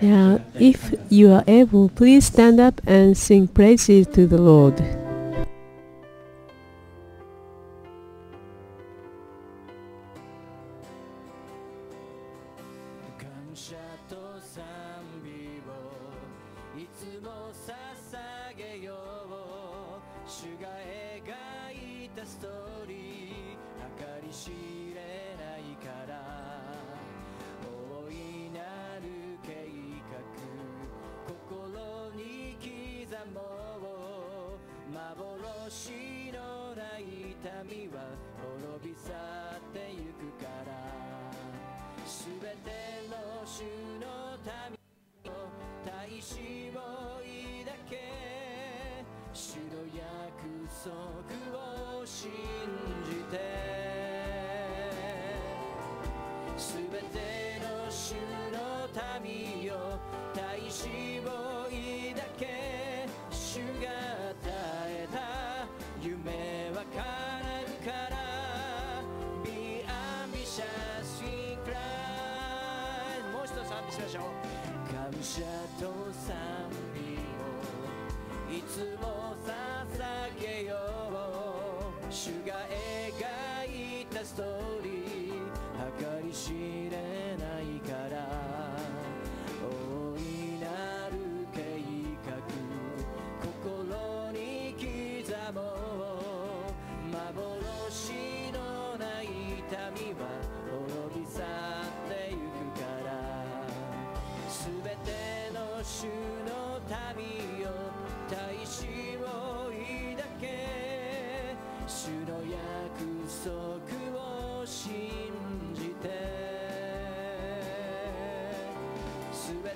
Now, if you are able, please stand up and sing praises to the Lord.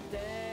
って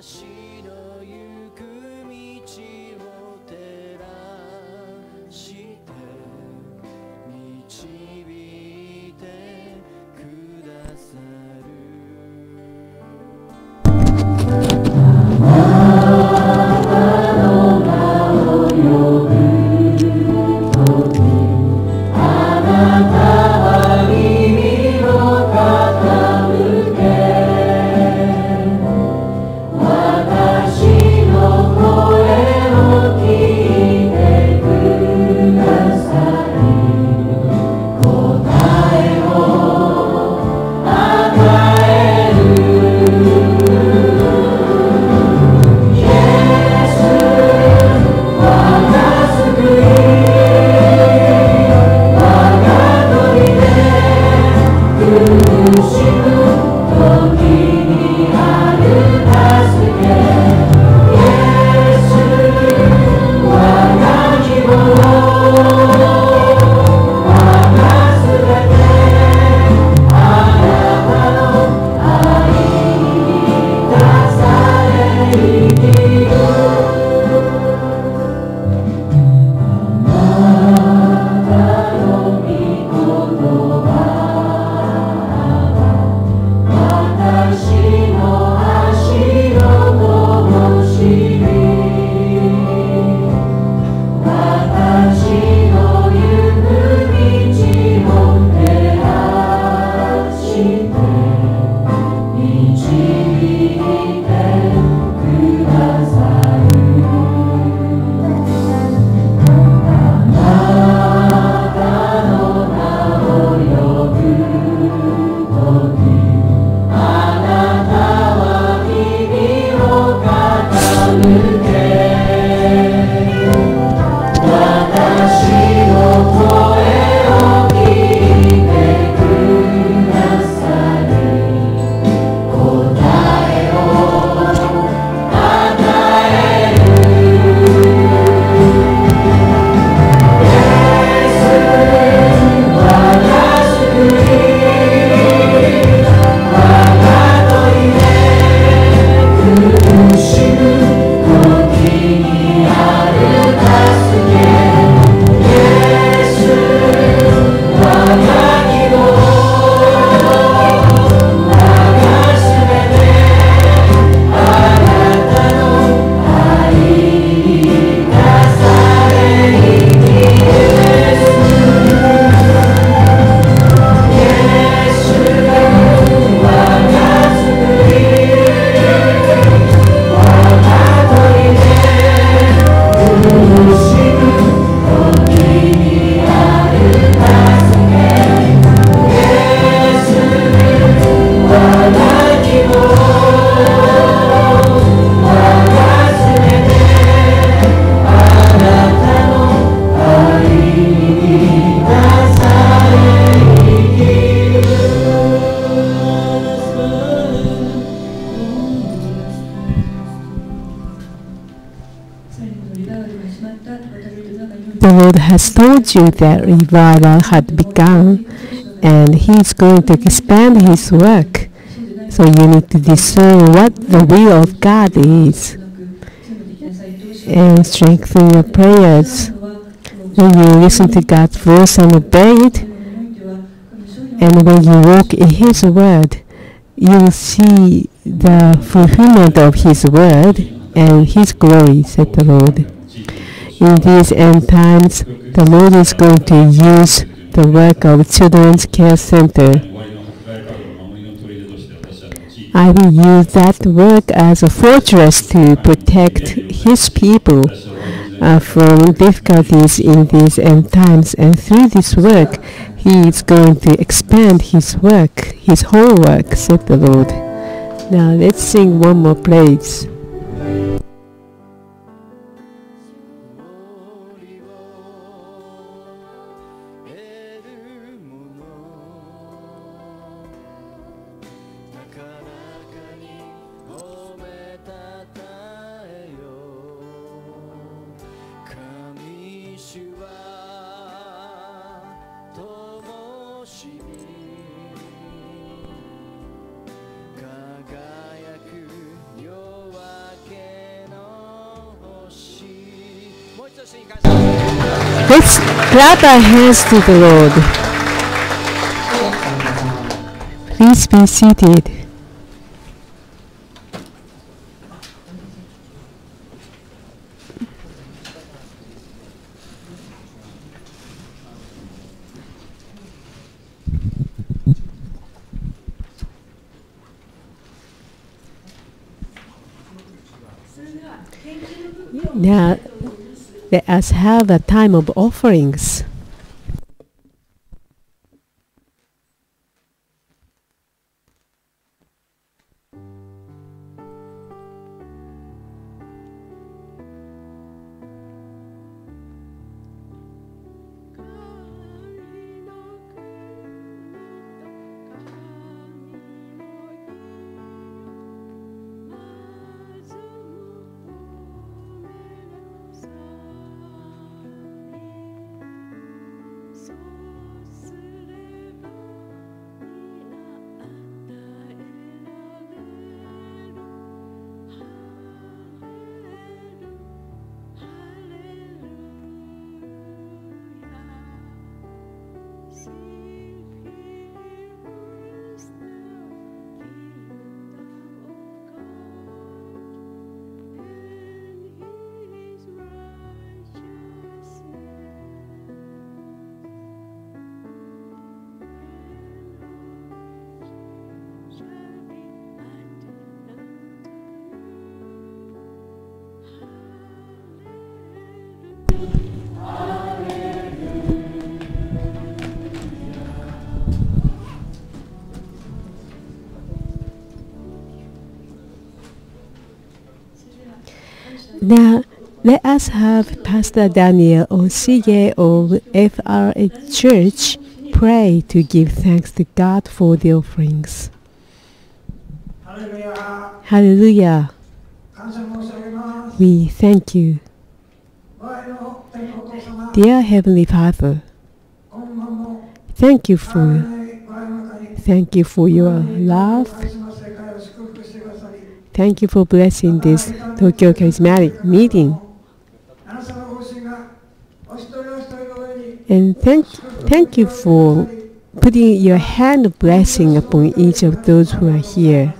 心 That revival had begun and He is going to expand His work. So you need to discern what the will of God is and strengthen your prayers. When you listen to God's voice and obey it, and when you walk in His word, you will see the fulfillment of His word and His glory, said the Lord. In these end times, the Lord is going to use the work of Children's Care Center. I will use that work as a fortress to protect His people uh, from difficulties in these end times. And through this work, He is going to expand His work, His whole work, said the Lord. Now let's sing one more praise. Let's clap our hands to the Lord. Please be seated. Now, let us have a time of offerings. Now, let us have Pastor Daniel Osige of FRA Church pray to give thanks to God for the offerings. Hallelujah. Hallelujah. We thank you. Dear Heavenly Father, thank you for thank you for your love Thank you for blessing this Tokyo Charismatic meeting. And thank, thank you for putting your hand of blessing upon each of those who are here.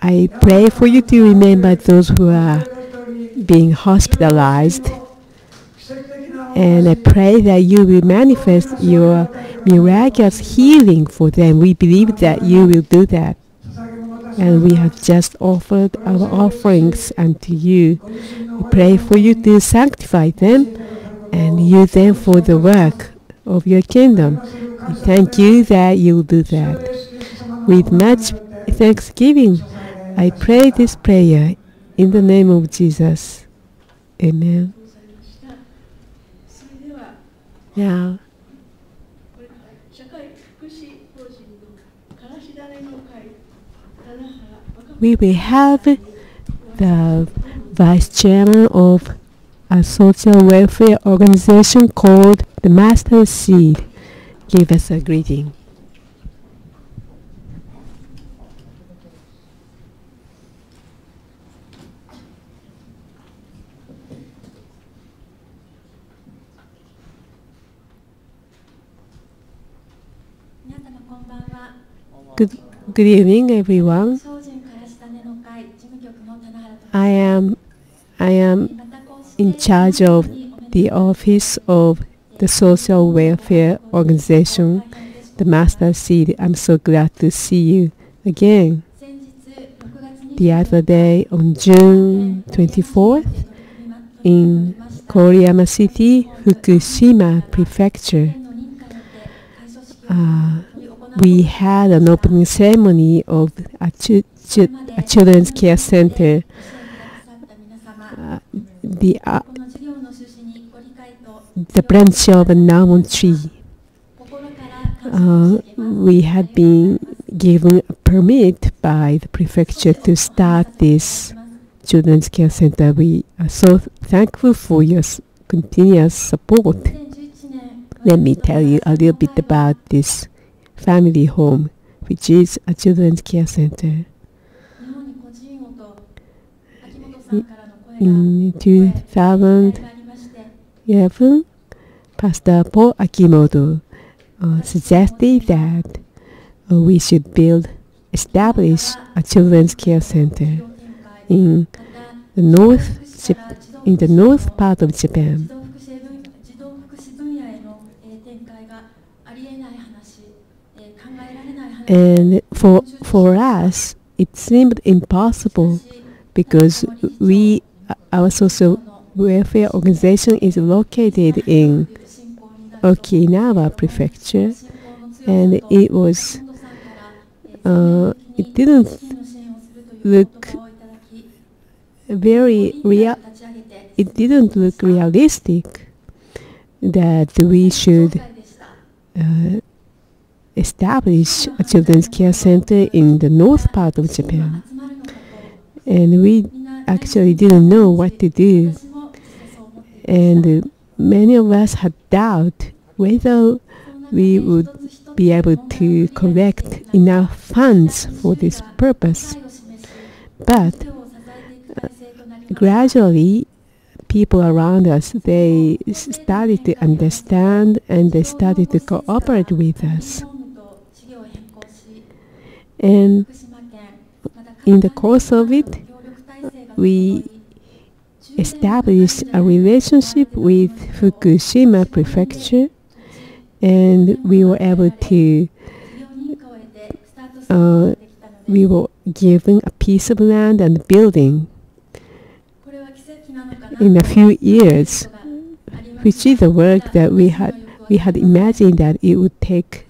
I pray for you to remember those who are being hospitalized and I pray that you will manifest your miraculous healing for them. We believe that you will do that. And we have just offered our offerings unto you. We pray for you to sanctify them and use them for the work of your kingdom. We thank you that you will do that. With much thanksgiving, I pray this prayer in the name of Jesus. Amen. Now, we will have the vice chairman of a social welfare organization called the Master Seed give us a greeting. Good, good evening, everyone. I am, I am in charge of the office of the social welfare organization, the Master Seed. I'm so glad to see you again. The other day, on June 24th, in Koriyama City, Fukushima Prefecture, uh, we had an opening ceremony of a, a children's care center. Uh, the, uh, branch of an Namon tree. Uh, we had been given a permit by the prefecture to start this children's care center. We are so thankful for your continuous support. Let me tell you a little bit about this family home, which is a children's care center. In 2011, Pastor Paul Akimoto uh, suggested that uh, we should build, establish a children's care center in the north, in the north part of Japan. And for for us, it seemed impossible because we, our social welfare organization is located in Okinawa Prefecture, and it was uh, it didn't look very real. It didn't look realistic that we should uh, establish a children's care center in the north part of Japan. And we actually didn't know what to do. And uh, many of us had doubt whether we would be able to collect enough funds for this purpose. But gradually, people around us they started to understand and they started to cooperate with us. And in the course of it, we established a relationship with Fukushima Prefecture, and we were able to uh, we were given a piece of land and building in a few years, which is a work that we had we had imagined that it would take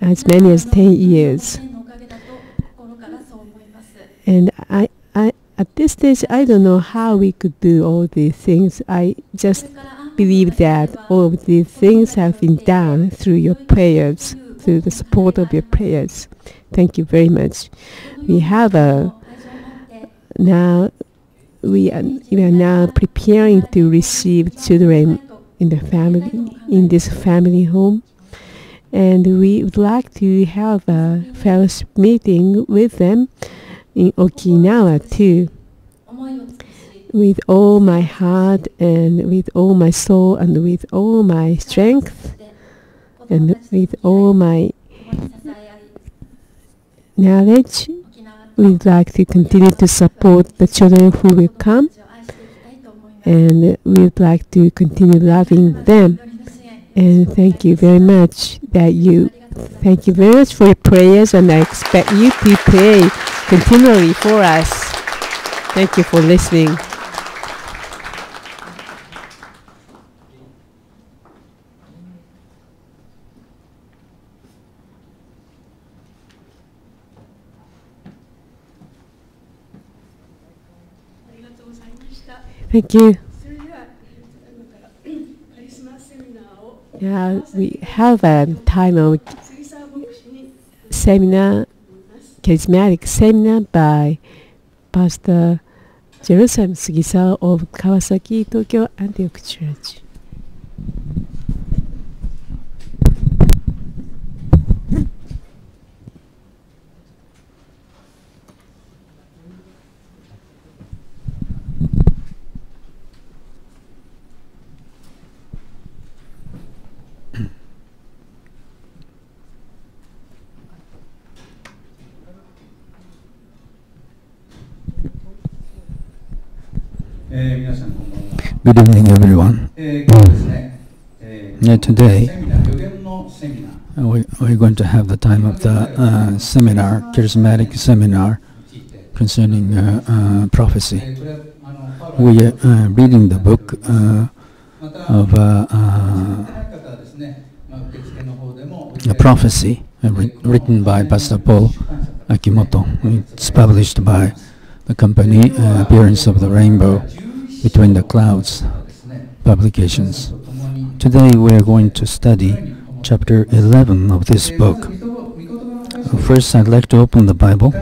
as many as 10 years. And I, I, at this stage, I don't know how we could do all these things. I just believe that all of these things have been done through your prayers, through the support of your prayers. Thank you very much. We have a now we are, we are now preparing to receive children in the family in this family home and we would like to have a fellowship meeting with them in Okinawa too. With all my heart and with all my soul and with all my strength and with all my knowledge we'd like to continue to support the children who will come and we'd like to continue loving them. And thank you very much that you thank you very much for your prayers and I expect you to pray continually for us. Thank you for listening. Thank you. Yeah, we have a time of seminar charismatic seminar by Pastor Jerusalem Sugisa of Kawasaki Tokyo Antioch Church. Good Good evening, everyone. えー今日ですね、えー Yeah, today セミナー予言のセミナー Uh, We, we're going to have the time of the uh, seminar, charismatic seminar について、 concerning uh, uh, え prophecy. ーこれあのパウロ We are uh, reading the book uh, また of uh, 知って uh, ない方はですね、まあ、受付の方でも a prophecy uh, writ- written by Pastor Paul Akimoto. It's published by accompany uh, appearance of the rainbow between the clouds publications. Today we are going to study chapter 11 of this book. First, I'd like to open the Bible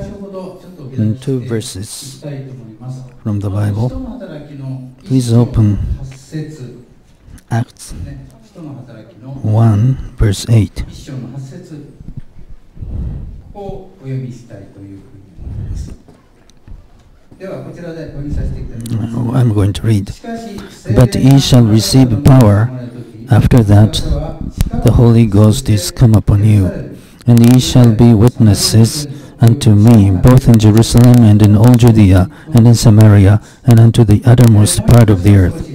in two verses from the Bible. Please open Acts 1, verse 8. Oh, I'm going to read. But ye shall receive power after that the Holy Ghost is come upon you, and ye shall be witnesses unto me, both in Jerusalem and in all Judea and in Samaria and unto the uttermost part of the earth.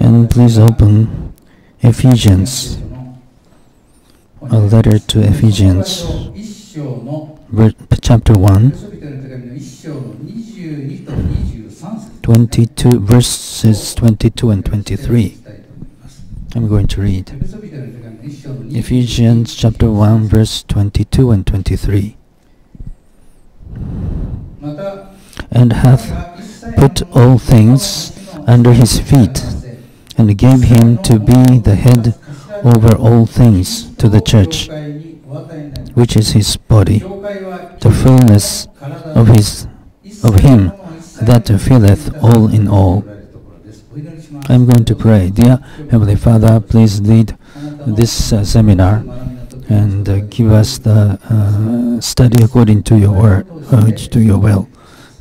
And please open Ephesians, a letter to Ephesians, chapter 1, 22 verses 22 and 23. I'm going to read. Ephesians chapter 1 verse 22 and 23. And hath put all things under his feet, and gave him to be the head over all things to the church, which is his body, the fullness of his of him that filleth all in all. I am going to pray. Dear Heavenly Father, please lead this uh, seminar and uh, give us the uh, study according to your word, according to your will.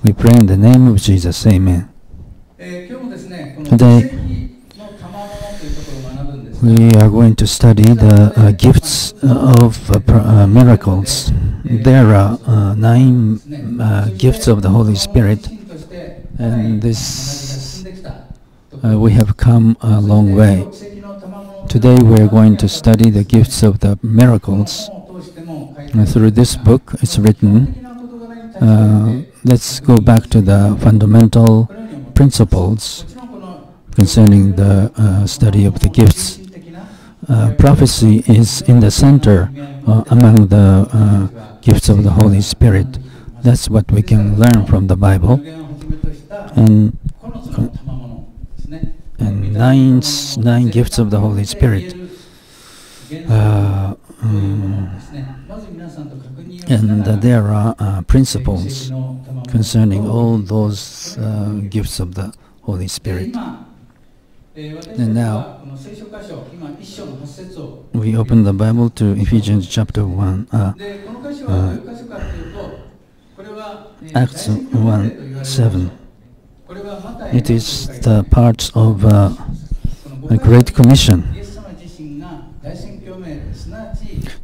We pray in the name of Jesus. Amen. Today, we are going to study the uh, gifts of uh, uh, miracles there are uh, nine uh, gifts of the Holy Spirit, and this uh, we have come a long way. Today we are going to study the gifts of the miracles. through this book, it's written, uh, let's go back to the fundamental principles concerning the uh, study of the gifts. Uh, prophecy is in the center uh, among the uh, gifts of the Holy Spirit. That's what we can learn from the Bible. And, and nine, nine gifts of the Holy Spirit. Uh, mm, and uh, there are uh, principles concerning all those uh, gifts of the Holy Spirit. And now, We open the Bible to Ephesians chapter 1, uh, uh, Acts 1 7. It is the part of uh, a Great Commission.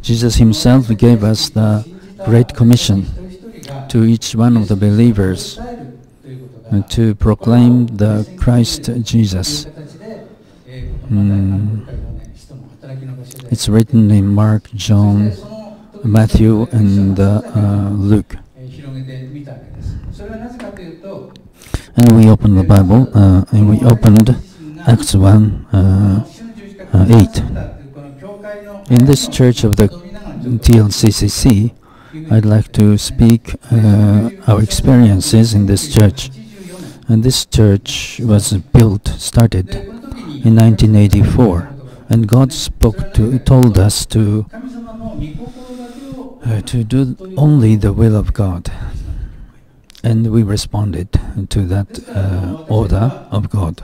Jesus Himself gave us the Great Commission to each one of the believers to proclaim the Christ Jesus. Mm. It's written in Mark, John, Matthew, and uh, uh, Luke. And we opened the Bible, uh, and we opened Acts 1 uh, uh, 8. In this church of the TLCCC, I'd like to speak uh, our experiences in this church. And this church was built, started in 1984. And God spoke to, told us to, uh, to do only the will of God. And we responded to that uh, order of God.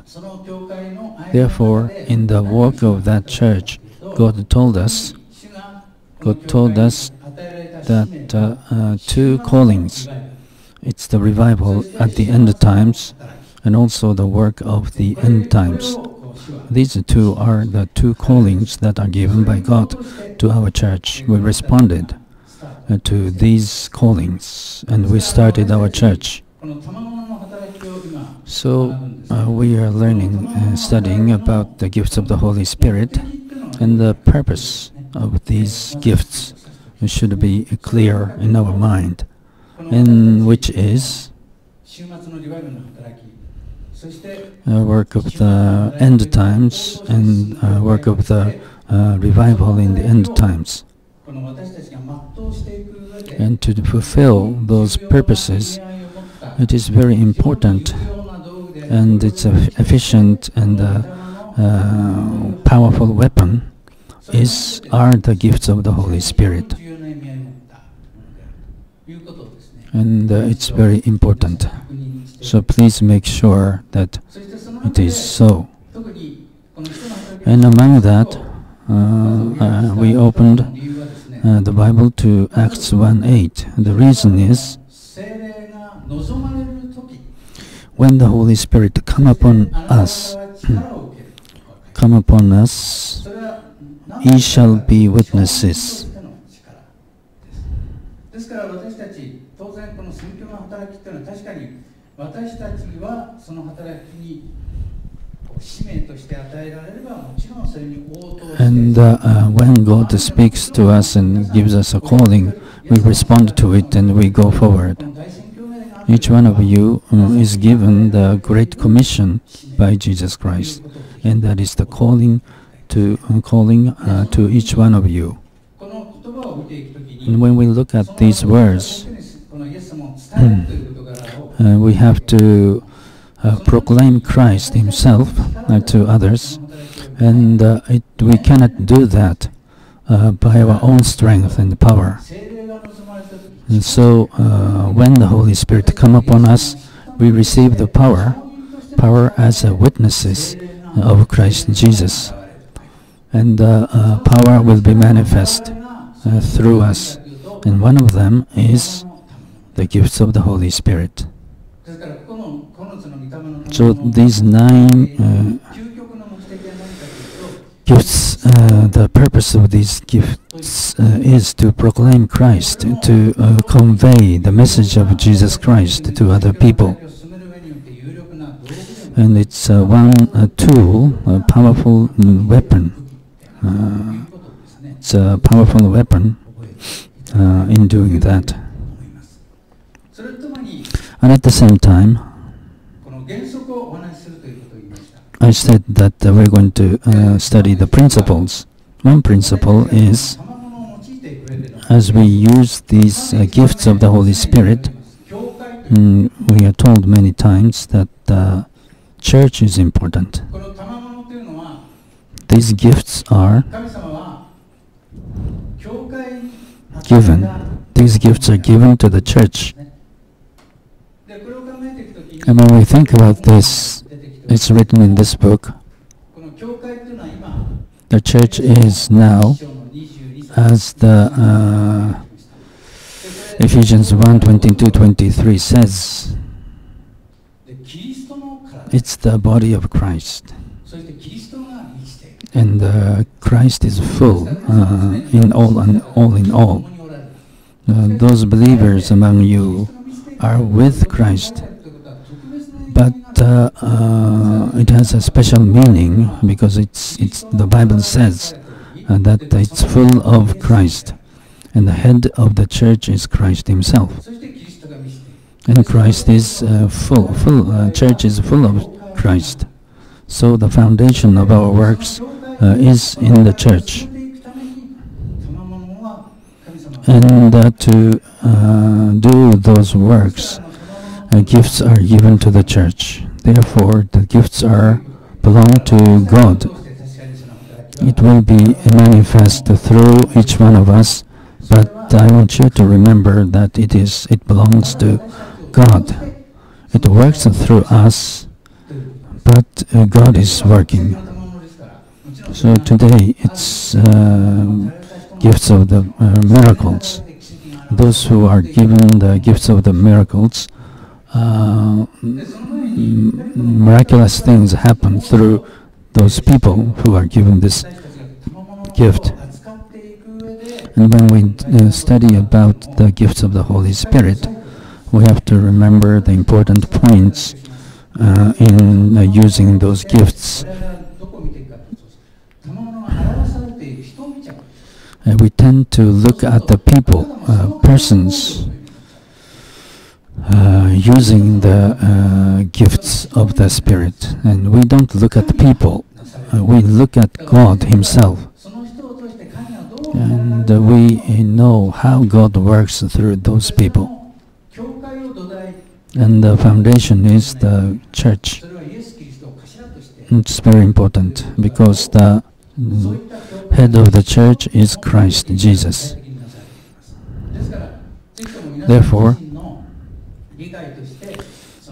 Therefore, in the work of that church, God told us, God told us that uh, uh, two callings. It's the revival at the end times and also the work of the end times. These two are the two callings that are given by God to our church. We responded uh, to these callings and we started our church. So uh, we are learning and studying about the gifts of the Holy Spirit and the purpose of these gifts should be clear in our mind and which is uh, work of the end times and uh, work of the uh, revival in the end times. And to fulfill those purposes, it is very important and it's an efficient and uh, uh, powerful weapon is are the gifts of the Holy Spirit and uh, it's very important. So please make sure that it is so. And among that, uh, uh we opened uh, the Bible to Acts 1.8. The reason is when the Holy Spirit come upon us, come upon us, ye shall be witnesses. 私たちはその働きにこう使命として与えられればもちろんそれに応答して And uh, uh, when God speaks to us and gives us a calling, we respond to it and we go forward. この大宣教命令が Each one of you uh, is given the Great Commission by Jesus Christ, and that is the calling to uh, calling uh, to each one of you. この言葉を見ていくときに And when we look at these words, uh, we have to uh, proclaim Christ Himself uh, to others, and uh, it, we cannot do that uh, by our own strength and power. And so, uh, when the Holy Spirit come upon us, we receive the power, power as witnesses of Christ Jesus, and the power will be manifest through us. And one of them is the gifts of the Holy Spirit. So these nine uh, gifts, uh, the purpose of these gifts uh, is to proclaim Christ, to uh, convey the message of Jesus Christ to other people. And it's uh, one tool, a powerful weapon. Uh, it's a powerful weapon in doing that. And at the same time, I said that uh, we're going to uh, study the principles. One principle is as we use these uh, gifts of the Holy Spirit, mm, we are told many times that uh, church is important. These gifts are given. These gifts are given to the church. And when we think about this, it's written in this book. The church is now as the uh, Ephesians 1 22 23 says, it's the body of Christ. And uh, Christ is full uh, in all and all in all. Uh, those believers among you are with Christ but uh, uh, it has a special meaning because it's, it's the Bible says uh, that it's full of Christ and the head of the church is Christ himself. And Christ is uh, full, full uh, church is full of Christ. So the foundation of our works uh, is in the church. And to do those works uh, gifts are given to the church. Therefore, the gifts are belong to God. It will be manifest through each one of us, but I want you to remember that it is it belongs to God. It works through us, but uh, God is working. So today it's uh, gifts of the uh, miracles. Those who are given the gifts of the miracles uh, miraculous things happen through those people who are given this gift. And when we uh, study about the gifts of the Holy Spirit, we have to remember the important points uh, in uh, using those gifts. Uh, we tend to look at the people, uh, persons, using the uh, gifts of the Spirit. And we don't look at people, uh, we look at God Himself. And uh, we uh, know how God works through those people. And the foundation is the church. It's very important because the mm, head of the church is Christ Jesus. Therefore,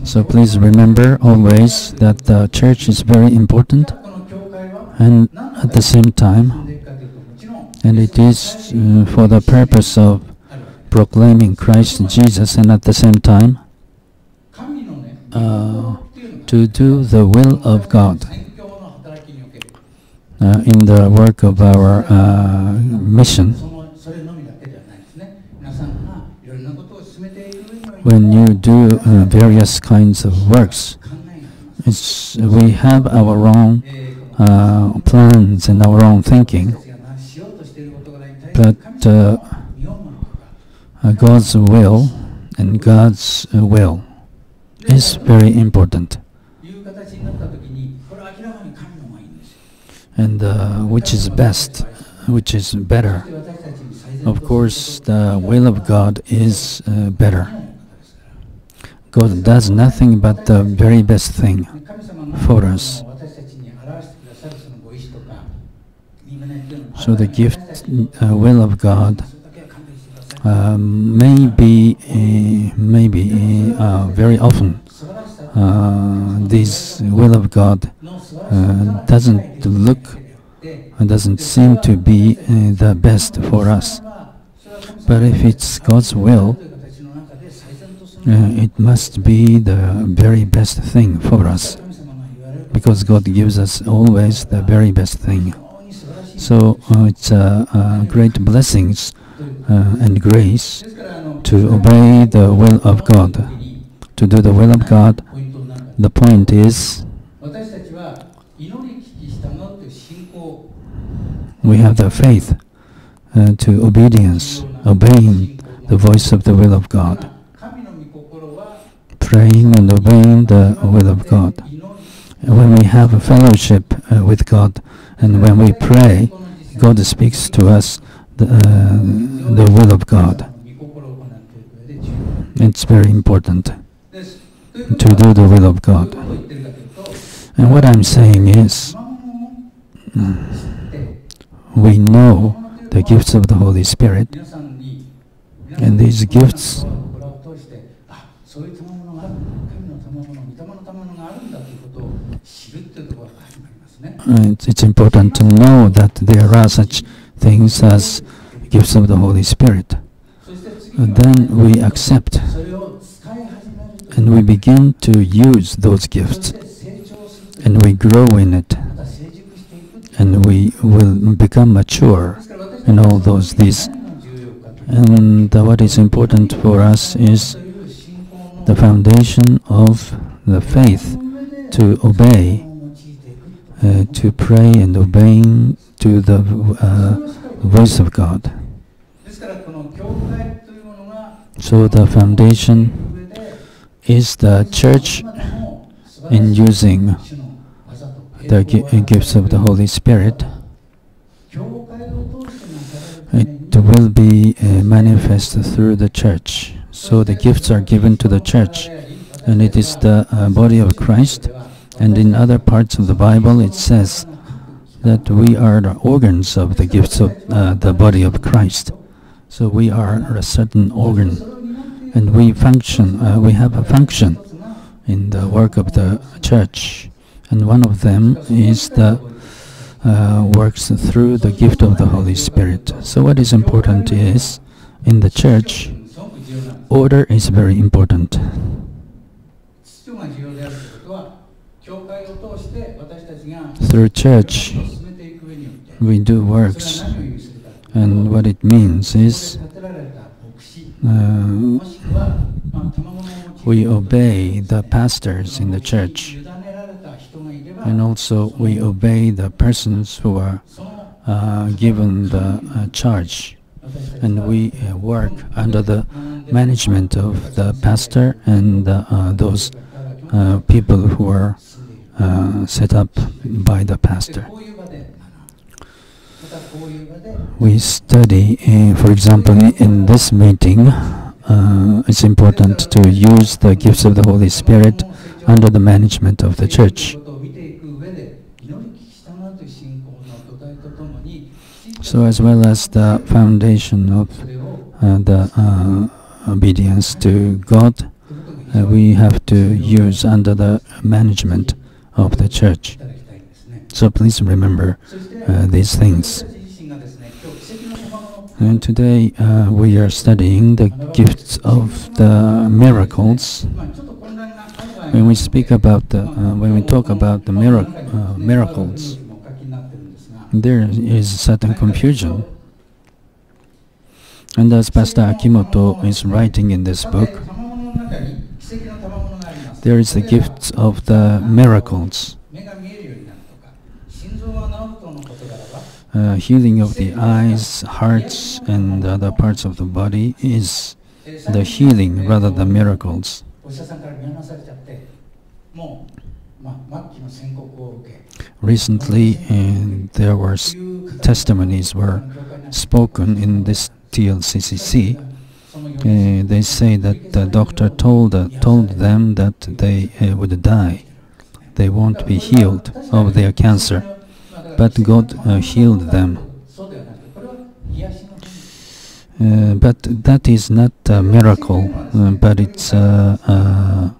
so please remember always that the church is very important and at the same time, and it is uh, for the purpose of proclaiming Christ Jesus and at the same time uh, to do the will of God uh, in the work of our uh, mission. When you do uh, various kinds of works, it's, we have our own uh, plans and our own thinking, but uh, uh, God's will and God's uh, will is very important. And uh, which is best, which is better. Of course, the will of God is better. God does nothing but the very best thing for us. So the gift, uh, will of God um, may be, uh, maybe uh, very often uh, this will of God uh, doesn't look, uh, doesn't seem to be uh, the best for us. But if it's God's will, uh, it must be the very best thing for us, because God gives us always the very best thing. So uh, it's uh, great blessings uh, and grace to obey the will of God. To do the will of God, the point is we have the faith uh, to obedience, obeying the voice of the will of God, praying and obeying the will of God. When we have a fellowship uh, with God, and when we pray, God speaks to us the, uh, the will of God. It's very important to do the will of God. And what I'm saying is, mm, we know the gifts of the Holy Spirit, and these gifts it's, it's important to know that there are such things as gifts of the Holy Spirit. And then we accept and we begin to use those gifts and we grow in it and we will become mature in all those these. And uh, what is important for us is the foundation of the faith to obey uh, to pray and obeying to the uh, voice of God so the foundation is the church in using the uh, gifts of the Holy Spirit. It will be uh, manifest through the church. So the gifts are given to the church, and it is the uh, body of Christ. And in other parts of the Bible, it says that we are the organs of the gifts of uh, the body of Christ. So we are a certain organ, and we function. Uh, we have a function in the work of the church, and one of them is the uh, works through the gift of the Holy Spirit. So what is important is in the church, order is very important. Through church, we do works. And what it means is uh, we obey the pastors in the church. And also we obey the persons who are uh, given the uh, charge. And we uh, work under the management of the pastor and uh, those uh, people who are uh, set up by the pastor. We study, uh, for example, in this meeting, uh, it's important to use the gifts of the Holy Spirit under the management of the church. So as well as the foundation of uh, the obedience to God, we have to use under the management of the church. So please remember uh, these things. And today uh, we are studying the gifts of the miracles. When we speak about the, uh, when we talk about the mirac uh, miracles, there is certain confusion. And as Pastor Akimoto is writing in this book, there is the gift of the miracles. Uh, healing of the eyes, hearts, and other parts of the body is the healing rather than miracles. Recently, uh, there were testimonies were spoken in this TLCCC uh, they say that the doctor told, uh, told them that they uh, would die. They won't be healed of their cancer. But God uh, healed them. Uh, but that is not a miracle, but it's a,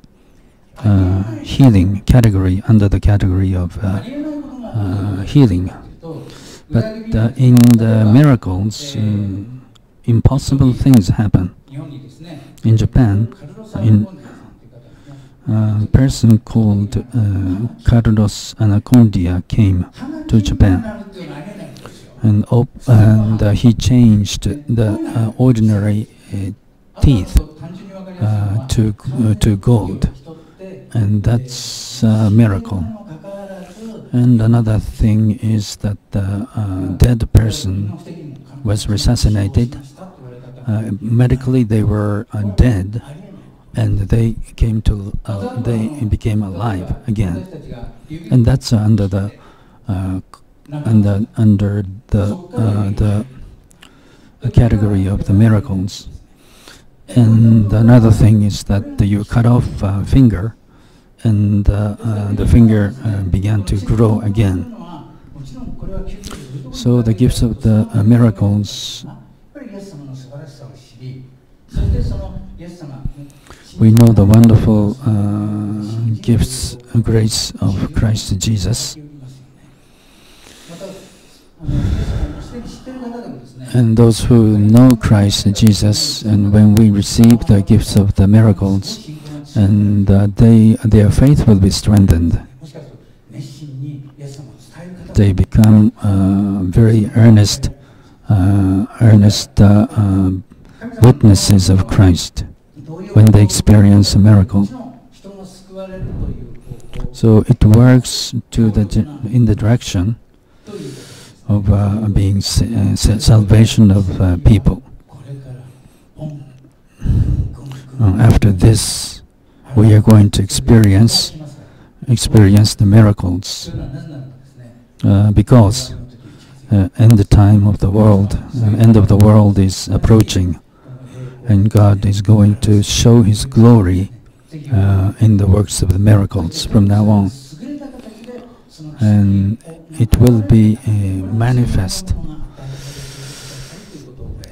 healing category, under the category of healing. But in the miracles, impossible things happen in Japan, in a person called uh, Carlos Annacondia came to Japan. And, and uh, he changed the uh, ordinary uh, teeth uh, to, uh, to gold. And that's a miracle. And another thing is that the dead person was resuscitated uh, medically, they were uh, dead, and they came to uh, they became alive again. And that's under the uh, under under the uh, the category of the miracles. And another thing is that you cut off a finger, and the finger began to grow again. So the gifts of the miracles, we know the wonderful uh, gifts, uh, grace of Christ Jesus. And those who know Christ Jesus, and when we receive the gifts of the miracles, and uh, they, their faith will be strengthened. They become uh, very earnest, uh, earnest uh, uh, witnesses of Christ when they experience a miracle. So it works to the in the direction of uh, being uh, salvation of uh, people. Uh, after this, we are going to experience experience the miracles uh, because uh, end the time of the world, end of the world is approaching and God is going to show His glory uh, in the works of the miracles from now on. And it will be uh, manifest.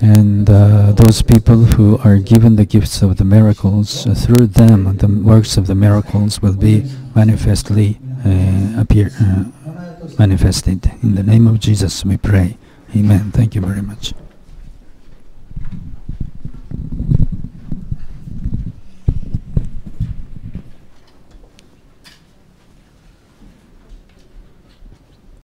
And uh, those people who are given the gifts of the miracles, uh, through them the works of the miracles will be manifestly uh, appear, manifested. In the name of Jesus we pray. Amen. Thank you very much.